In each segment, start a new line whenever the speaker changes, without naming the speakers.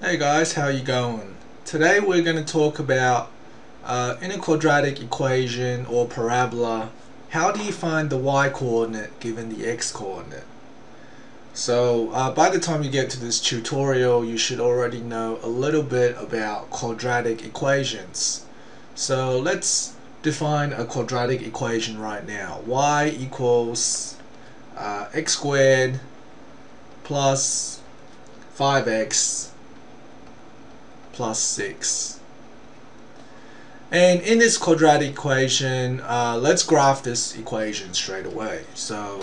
Hey guys, how you going? Today we're going to talk about uh, in a quadratic equation or parabola, how do you find the y coordinate given the x coordinate? So uh, by the time you get to this tutorial, you should already know a little bit about quadratic equations. So let's define a quadratic equation right now. y equals uh, x squared plus 5x plus 6. And in this quadratic equation, uh, let's graph this equation straight away. So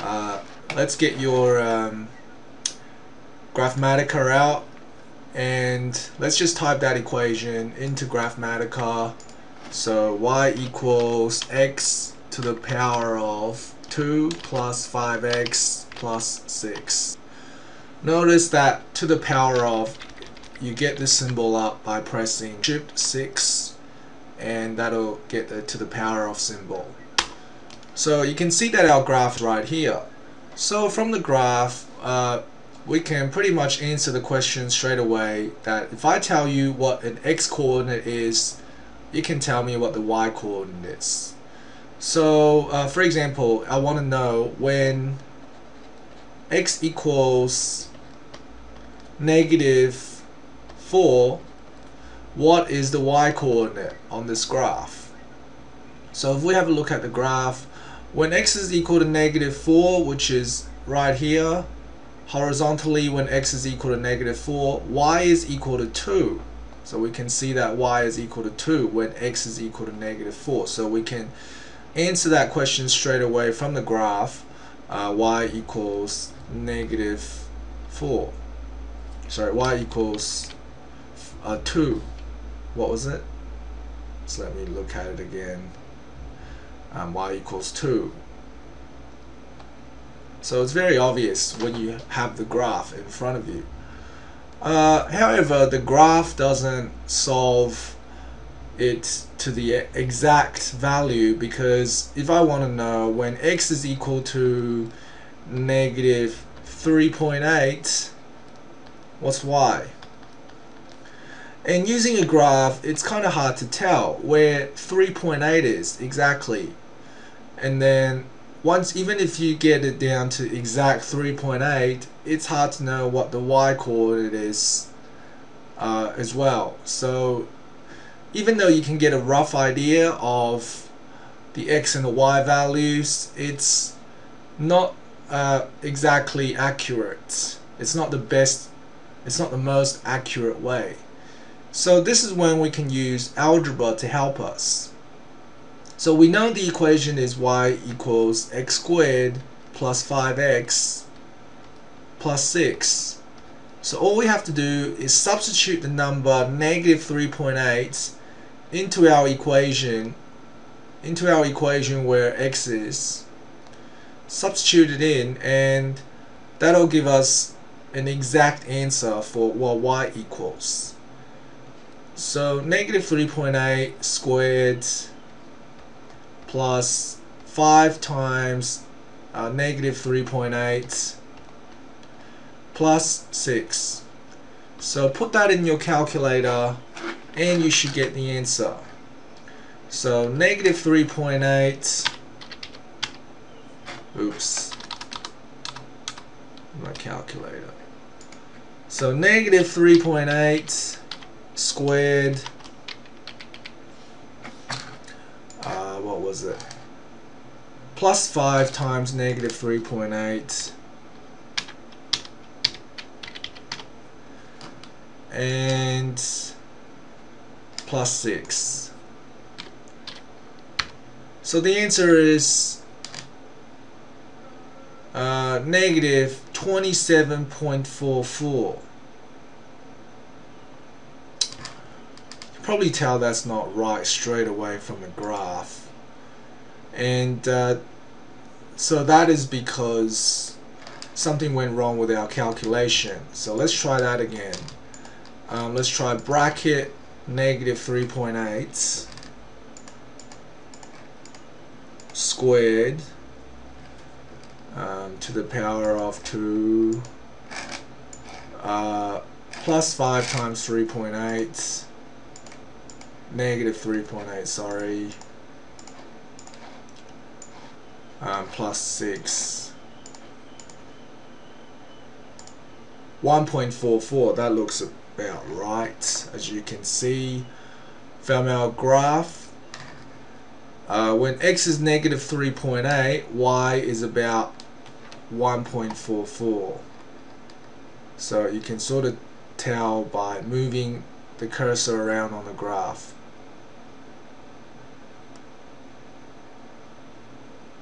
uh, let's get your um, Graphmatica out and let's just type that equation into Graphmatica. So y equals x to the power of 2 plus 5x plus 6. Notice that to the power of you get this symbol up by pressing shift 6 and that'll get to the power of symbol. So you can see that our graph right here. So from the graph uh, we can pretty much answer the question straight away that if I tell you what an x coordinate is you can tell me what the y coordinate is. So uh, for example I want to know when x equals negative 4 what is the y coordinate on this graph? So if we have a look at the graph when x is equal to negative 4 which is right here horizontally when x is equal to negative 4 y is equal to 2 so we can see that y is equal to 2 when x is equal to negative 4 so we can answer that question straight away from the graph uh, y equals negative 4 sorry y equals uh, 2 what was it? So let me look at it again. Um, y equals 2 so it's very obvious when you have the graph in front of you. Uh, however the graph doesn't solve it to the exact value because if I want to know when x is equal to negative 3.8 what's y and using a graph, it's kind of hard to tell where 3.8 is exactly. And then once, even if you get it down to exact 3.8, it's hard to know what the y coordinate is uh, as well. So even though you can get a rough idea of the x and the y values, it's not uh, exactly accurate. It's not the best, it's not the most accurate way. So this is when we can use algebra to help us. So we know the equation is y equals x squared plus 5x plus 6. So all we have to do is substitute the number negative 3.8 into our equation into our equation where x is substitute it in and that'll give us an exact answer for what y equals. So negative 3.8 squared plus 5 times uh, negative 3.8 plus 6. So put that in your calculator and you should get the answer. So negative 3.8 oops my calculator. So negative 3.8 squared. Uh, what was it? Plus 5 times negative 3.8 and plus 6 so the answer is uh, negative 27.44 probably tell that's not right straight away from the graph. And uh, so that is because something went wrong with our calculation. So let's try that again. Um, let's try bracket negative 3.8 squared um, to the power of 2 uh, plus 5 times 3.8 negative 3.8 sorry. Um, plus 6 1.44 that looks about right as you can see. From our graph. Uh, when x is negative 3.8 y is about 1.44 so you can sort of tell by moving the cursor around on the graph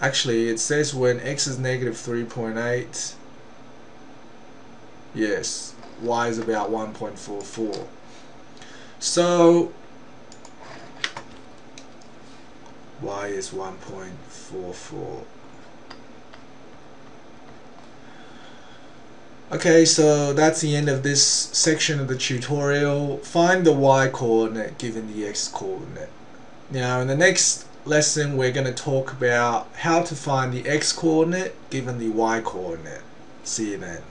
actually it says when x is negative 3.8 yes y is about 1.44 so y is 1.44 okay so that's the end of this section of the tutorial. Find the y coordinate given the x coordinate. Now in the next lesson we're going to talk about how to find the x coordinate given the y coordinate. See you then